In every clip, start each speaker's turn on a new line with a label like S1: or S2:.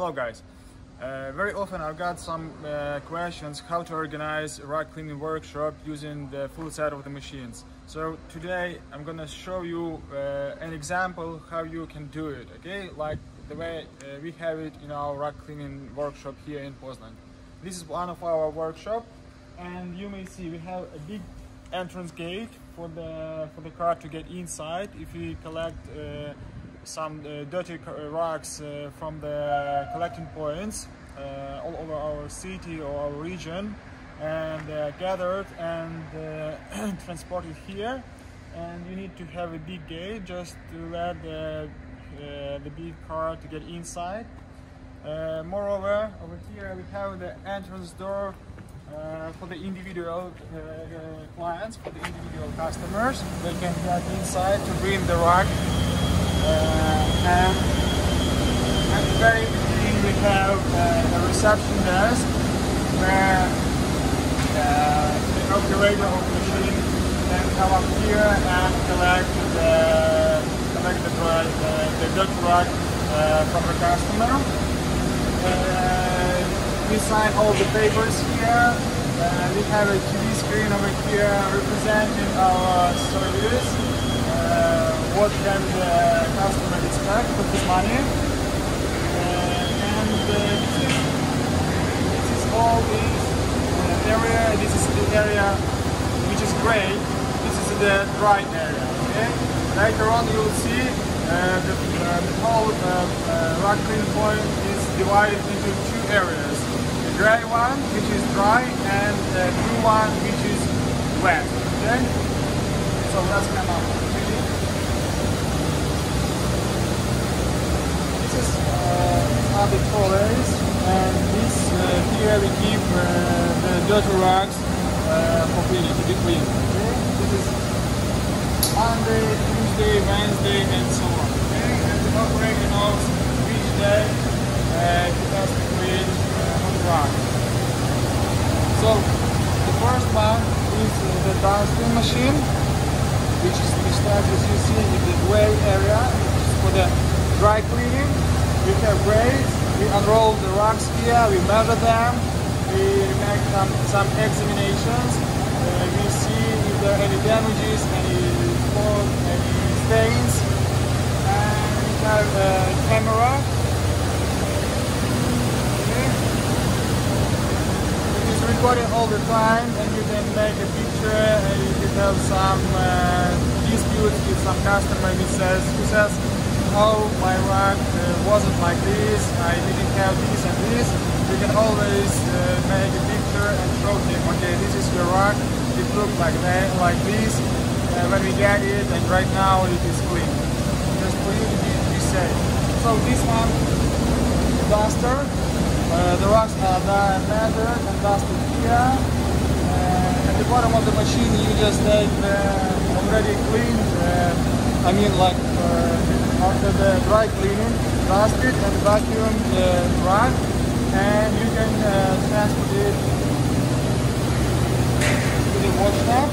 S1: Hello guys. Uh, very often I've got some uh, questions how to organize rock cleaning workshop using the full set of the machines. So today I'm gonna show you uh, an example how you can do it, okay? Like the way uh, we have it in our rock cleaning workshop here in Poznan. This is one of our workshop and you may see we have a big entrance gate for the for the car to get inside if we collect uh, some uh, dirty rocks uh, from the collecting points uh, all over our city or our region and uh, gathered and uh, transported here. And you need to have a big gate just to let the, uh, the big car to get inside. Moreover over here we have the entrance door uh, for the individual uh, uh, clients, for the individual customers. They can get inside to bring the rock uh, and the very beginning we have uh, a reception desk where uh, the operator of the machine can come up here and collect the collect the, dry, the dirt rock from the customer. we sign all the papers here. Uh, we have a TV screen over here representing our service what can the customer expect for his money. Uh, and uh, this, is, this is all this uh, area, this is the area which is gray, this is the dry area, okay? Later on you will see uh, the, uh, the whole uh, rock clean point is divided into two areas. The gray one, which is dry, and the blue one, which is wet, okay? So let's come up. are the trolleys and this uh, here we keep uh, the dirty rocks uh, for cleaning, to be. Okay? This is Monday, Tuesday, Wednesday and so on. Okay? And the operator knows which day uh, he has to clean on the rock. So the first one is the downstream machine which is starts as you see in the gray area, for the dry cleaning we have braids, we unroll the rocks here, we measure them, we make some, some examinations, uh, we see if there are any damages, any spots, any stains, and we have a camera. Okay. It is recorded all the time and you can make a picture and you can have some uh, disputes with some customer who says, who says oh, my rock uh, wasn't like this, I didn't have this and this, you can always uh, make a picture and show him, okay, this is your rock, it looks like that, like this, uh, when we get it, and right now it is clean. Just for you to be, be safe. So this one, duster, uh, the rocks are measured and dusted here. Uh, at the bottom of the machine you just take the already cleaned, uh, I mean like after the dry cleaning, dust it and vacuumed the rug and you can uh, transport it to the tub.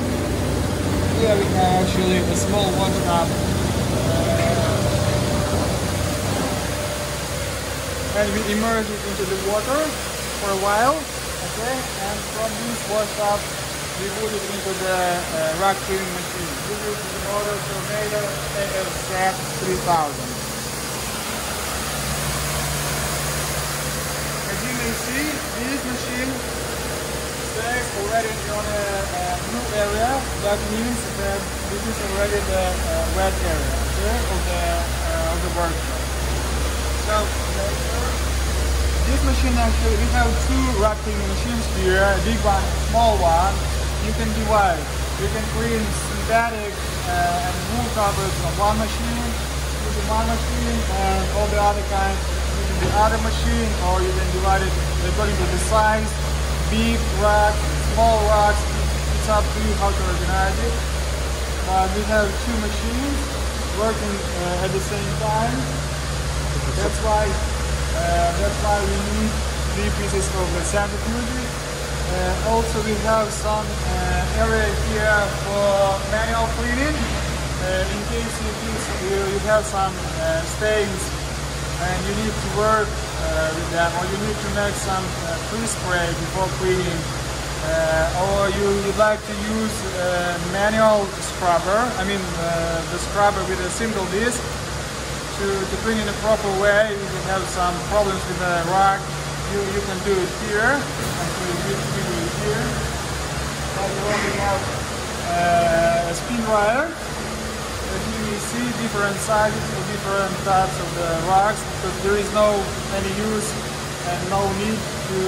S1: Here we have actually a small wash tub uh, and we immerse it into the water for a while okay and from this tub we put it into the uh, cleaning machine. This is the motor Tornado ASF 3000. As you may see, this machine stays already on a, a blue area. That means that this is already the uh, wet area okay, of the uh, of the workshop. So this machine actually, we have two rock cleaning machines here, a big one, a small one you can divide. You can clean synthetic uh, and wool covers from one machine using one machine and all the other kinds the other machine or you can divide it according to the size, big racks, small racks, it's up to you how to organize it. But we have two machines working uh, at the same time. That's why uh, that's why we need three pieces of the centrifuge uh, also we have some uh, area here for manual cleaning. Uh, in case you, you, you have some uh, stains and you need to work uh, with them or you need to make some uh, pre-spray before cleaning. Uh, or you, would like to use a manual scrubber, I mean uh, the scrubber with a single disc to, to clean in a proper way, if you have some problems with the rack, you, you can do it here, actually you can do it here. But you only have uh, a spin you see different sizes for different types of uh, the racks, because there is no any use and no need to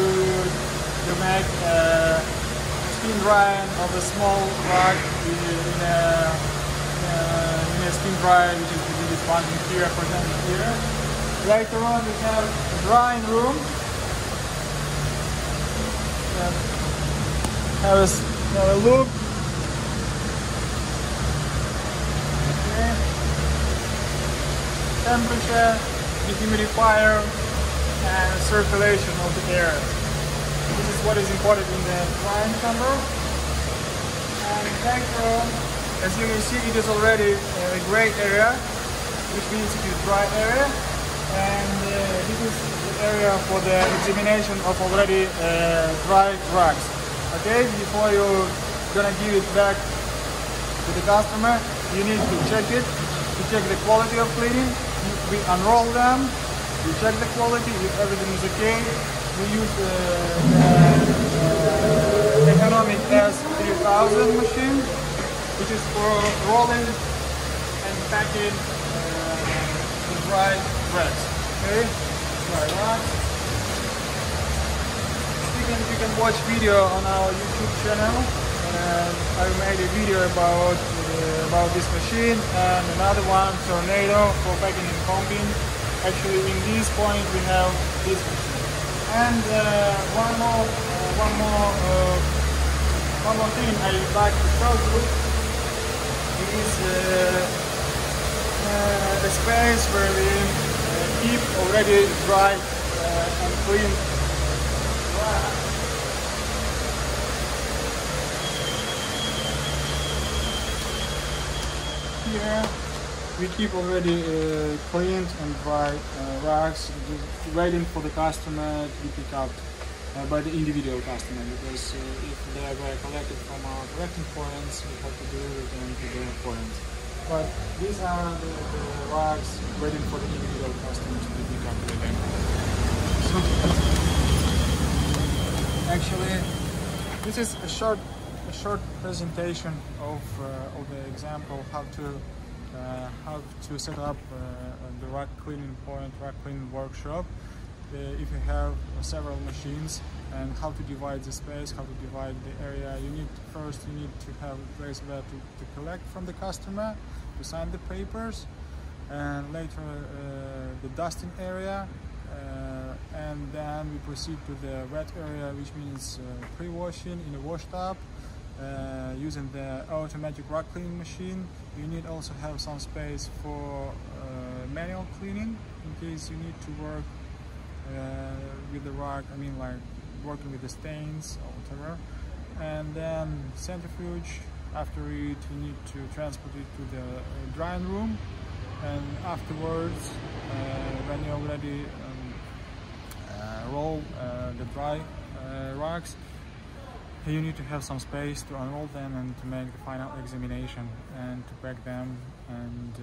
S1: to make uh, a spin drying of a small rug in a, in a, in a spin dryer, which is biggest one here, presented here. Later on we have a drying room. Have a, have a look. Okay. Temperature, dehumidifier, and circulation of the air. This is what is important in the drying chamber. And later as you can see, it is already a gray area, which means it is a dry area. And uh, this is the area for the examination of already uh, dry racks. Okay, before you're gonna give it back to the customer, you need to check it, to check the quality of cleaning. We unroll them, we check the quality, if everything is okay, we use the, the Economic S3000 machine, which is for rolling and packing uh, the dry breads. Okay, dry rocks. You can you can watch video on our YouTube channel. Uh, I made a video about uh, about this machine and another one tornado for packing and combing. Actually, in this point we have this machine. And uh, one more, uh, one more, uh, one more thing I'd like to show you is the space where we keep already dry and clean here we keep already uh, cleaned and dry uh, racks, waiting for the customer to be picked up uh, by the individual customer because uh, if they are collected from our collecting points, we have to deliver them to their points. But these are the, the racks waiting for the individual customer to be picked up them. So, actually, this is a short, a short presentation of, uh, of the example how to uh, how to set up uh, the rack cleaning point, rack cleaning workshop. Uh, if you have several machines and how to divide the space, how to divide the area, you need first you need to have a place where to, to collect from the customer, to sign the papers, and later uh, the dusting area, uh, and then we proceed to the wet area, which means uh, pre-washing in a wash tub, uh, using the automatic rack cleaning machine. You need also have some space for uh, manual cleaning in case you need to work uh, with the rack, I mean like working with the stains or whatever. And then centrifuge, after it you need to transport it to the uh, drying room and afterwards uh, when you already um, uh, roll the dry racks you need to have some space to unroll them and to make the final examination and to pack them and uh,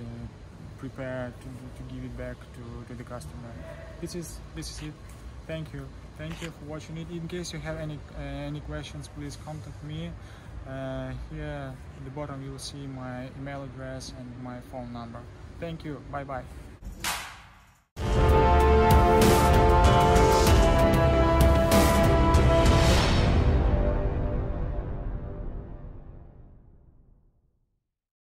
S1: prepare to, to give it back to, to the customer. This is this is it. Thank you. Thank you for watching it. In case you have any uh, any questions, please contact me. Uh, here at the bottom you will see my email address and my phone number. Thank you. Bye bye.